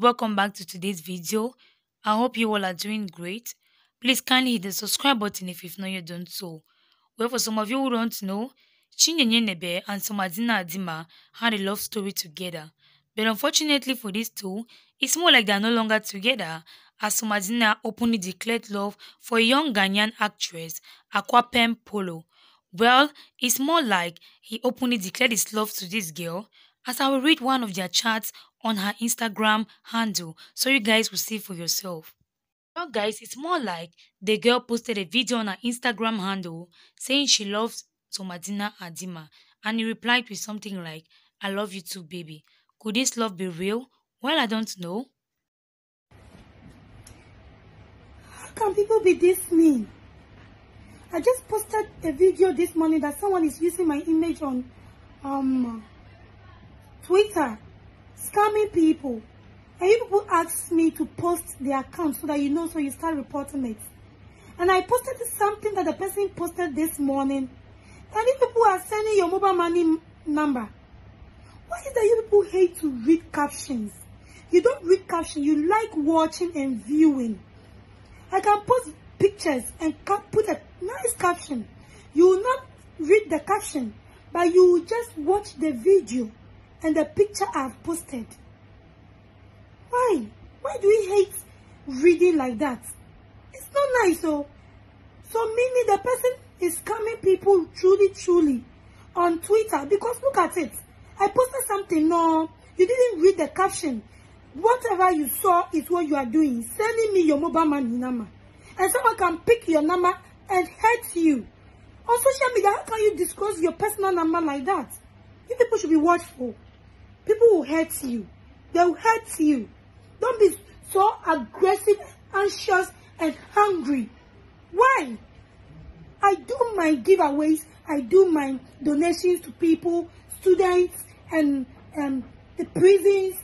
welcome back to today's video. I hope you all are doing great. Please kindly hit the subscribe button if you've not yet done so. Well, for some of you who don't know, Chinenye Nnebe and Somadina Adinma had a love story together. But unfortunately for these two, it's more like they're no longer together as Somadina openly declared love for a young Ghanaian actress, Akuapem Poloo. Well, it's more like he openly declared his love to this girl as I will read one of their chats on her Instagram handle so you guys will see for yourself. Well, guys, it's more like the girl posted a video on her Instagram handle saying she loves Somadina Adinma and he replied with something like, I love you too, baby. Could this love be real? Well, I don't know. How can people be this mean? I just posted a video this morning that someone is using my image on um Twitter, scamming people. And you people asked me to post the account so that you know, so you start reporting it. And I posted something that the person posted this morning. And you people are sending your mobile money number. Why is that you people hate to read captions? You don't read captions, you like watching and viewing. I can post pictures and put a nice caption. You will not read the caption, but you will just watch the video and the picture I've posted. Why? Why do we hate reading like that? It's not nice, oh. So meaning the person is scamming people truly, truly on Twitter because look at it. I posted something, no, you didn't read the caption. Whatever you saw is what you are doing. Sending me your mobile money number. And someone can pick your number and hurt you. On social media, how can you disclose your personal number like that? You people should be watchful. People will hurt you. They will hurt you. Don't be so aggressive, anxious, and hungry. Why? I do my giveaways. I do my donations to people, students, and and the prisons,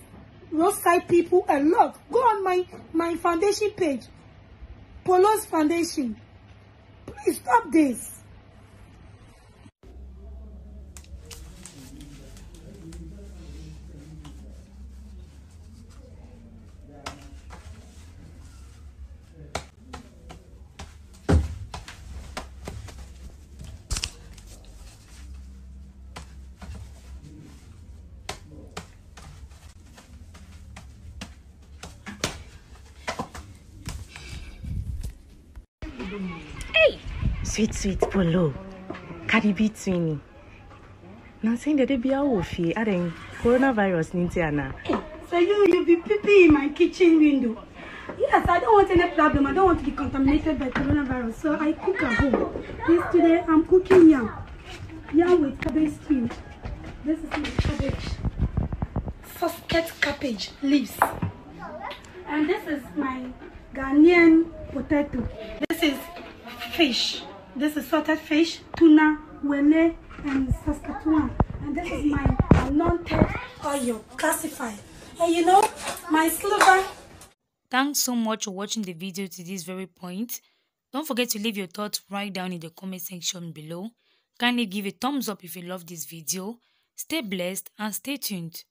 roadside people, a lot. Go on my, my foundation page, Polo's Foundation. Please stop this. Hey, sweet sweet Poloo, Cardi B twinny. Now saying that they be out of here, adding coronavirus into Anna. So you you be peeping in my kitchen window. Yes, I don't want any problem. I don't want to be contaminated by coronavirus. So I cook at home. This today I'm cooking yam. Yam with cabbage stew. This is my cabbage. Fusket cabbage leaves. And this is my Ghanaian potato. Fish. This is salted fish, tuna, wele, and Saskatchewan. And this is my anointed oil, classified. And you know, my silver Thanks so much for watching the video to this very point. Don't forget to leave your thoughts right down in the comment section below. Kindly give a thumbs up if you love this video. Stay blessed and stay tuned.